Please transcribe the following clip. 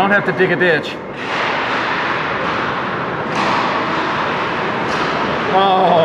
don't have to dig a ditch. Oh.